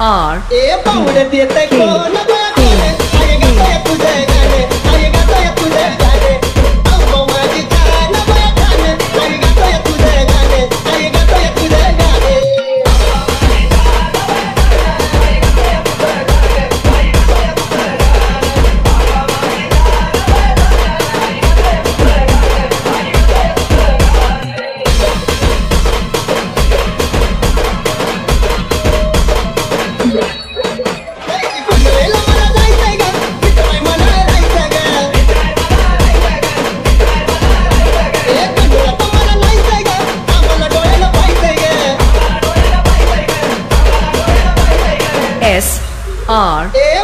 R A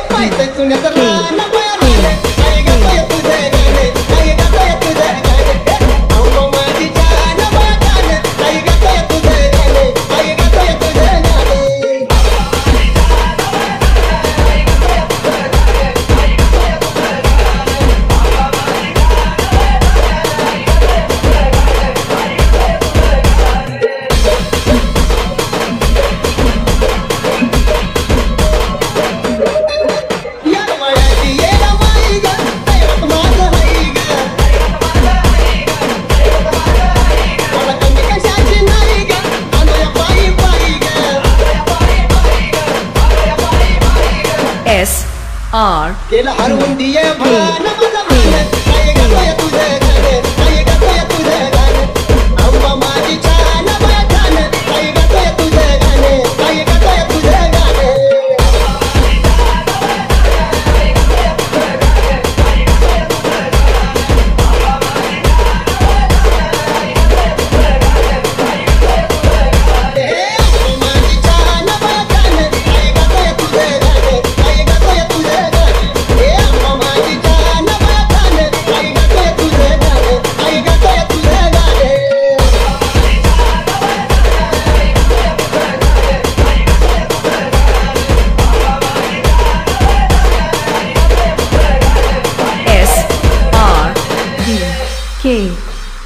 Baik. S R T.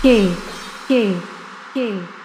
K K K.